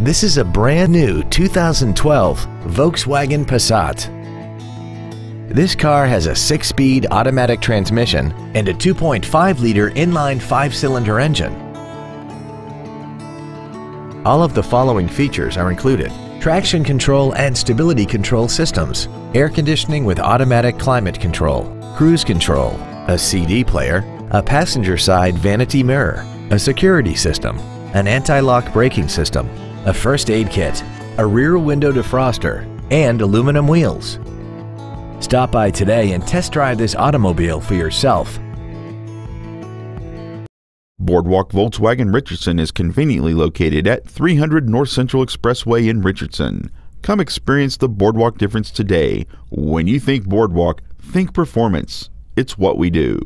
This is a brand new 2012 Volkswagen Passat. This car has a six-speed automatic transmission and a 2.5-liter inline five-cylinder engine. All of the following features are included. Traction control and stability control systems, air conditioning with automatic climate control, cruise control, a CD player, a passenger side vanity mirror, a security system, an anti-lock braking system, a first aid kit, a rear window defroster, and aluminum wheels. Stop by today and test drive this automobile for yourself. Boardwalk Volkswagen Richardson is conveniently located at 300 North Central Expressway in Richardson. Come experience the Boardwalk difference today. When you think Boardwalk, think performance. It's what we do.